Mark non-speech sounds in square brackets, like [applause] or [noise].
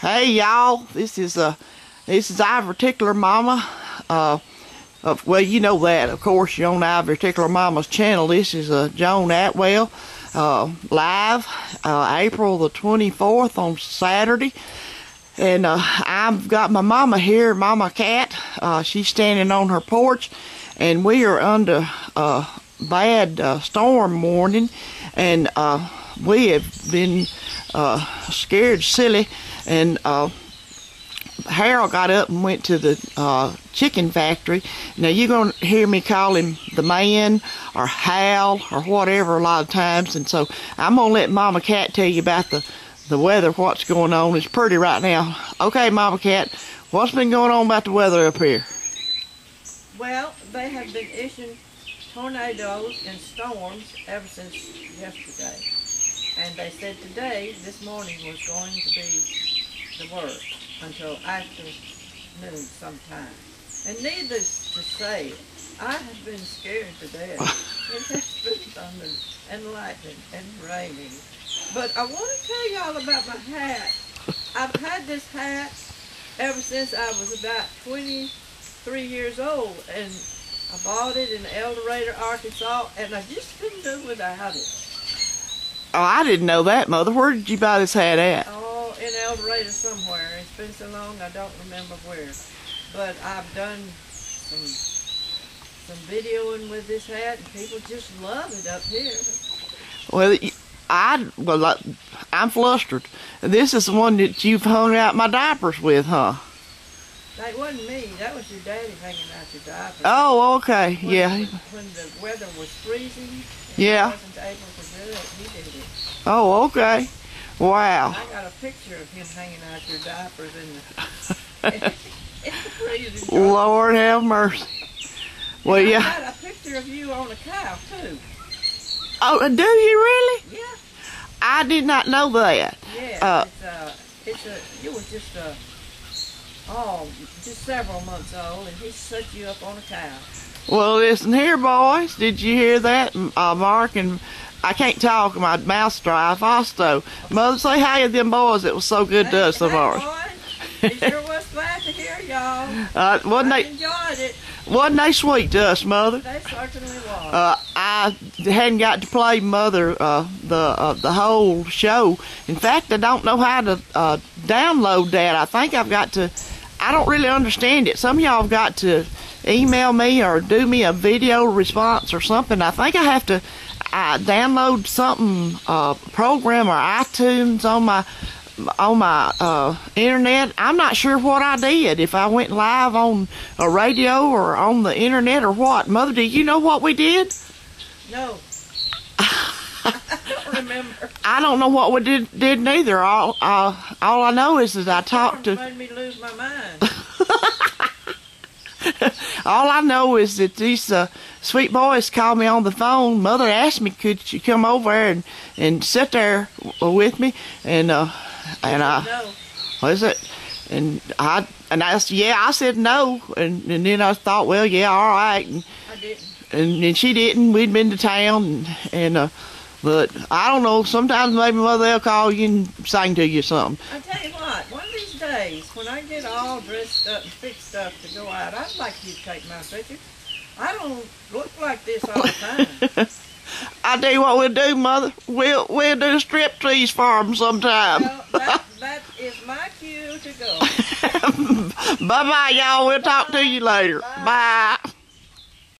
Hey y'all, this is uh this is Ivy Tickler Mama. Uh, uh, well, you know that, of course. You're on Ivy Tickler Mama's channel. This is uh, Joan Atwell, uh, live, uh, April the 24th on Saturday. And uh, I've got my mama here, Mama Kat. Uh, she's standing on her porch, and we are under uh, bad uh, storm warning, and uh, we have been uh, scared silly. And uh, Harold got up and went to the uh, chicken factory. Now you're gonna hear me call him the man or Hal or whatever a lot of times, and so I'm gonna let Mama Kat tell you about the the weather, what's going on. It's pretty right now. Okay, Mama Kat, what's been going on about the weather up here? Well, they have been issuing tornadoes and storms ever since yesterday. And they said today, this morning, was going to be the worst until after noon sometime. And needless to say, I have been scared to death. [laughs] it has been thunder and lightning and raining. But I want to tell y'all about my hat. I've had this hat ever since I was about 23 years old. And I bought it in El Dorado, Arkansas, and I just couldn't do without it. Oh, I didn't know that, Mother. Where did you buy this hat at? Oh, In El Dorado somewhere. It's been so long I don't remember where. But I've done some some videoing with this hat, and people just love it up here. Well, I well, I, I'm flustered. This is the one that you've hung out my diapers with, huh? That wasn't me. That was your daddy hanging out your diapers. Oh, okay, When yeah, the- When the weather was freezing. and Yeah. I wasn't able to do it. He did it. Oh, okay. Wow. I got a picture of him hanging out your diapers in the, [laughs] in the Lord have mercy. Well, I yeah. I got a picture of you on a cow too. Oh, do you really? Yeah. I did not know that. Yeah, Uh, it's uh, it's a, you was just a. oh, just several months old, and he set you up on a cow. Well, listen here, boys. Did you hear that? Uh, Mark and I can't talk. My mouth's dry. Also, Mother, say hi to them boys. It was so good to us so hey, far. boys, it sure was glad to hear y'all. [laughs] Uh, wasn't I they? enjoyed it. Wasn't they sweet to us, Mother? They certainly was. Uh, I hadn't got to play Mother uh, the uh, the whole show. In fact, I don't know how to uh, download that. I think I've got to. I don't really understand it. Some of y'all have got to email me or do me a video response or something. I think I have to uh, download something uh, program or iTunes on my on my uh, internet. I'm not sure what I did. If I went live on a radio or on the internet or what. Mother, do you know what we did? no. [laughs] I don't remember. I don't know what we did did neither. All uh, all I know is that I talked to. made me lose my mind. [laughs] [laughs] All I know is that these uh, sweet boys called me on the phone. Mother asked me, could you come over and and sit there w- with me, and uh, and I no. what is it? And I and I said, yeah, I said no, and and then I thought, well, yeah, all right, and I didn't. and, and she didn't. We'd been to town, and, and uh, but I don't know. Sometimes maybe mother will call you and sing to you something. I tell you what, one of these days, when I get all dressed up and fixed up to go out, I'd like you to take my picture. I don't look like this all the time. [laughs] I you what we'll do, mother. We'll we'll do strip tease for 'em sometime. well, that, [laughs] that is my cue to go. [laughs] bye bye, y'all. We'll talk to you later. Bye. Bye.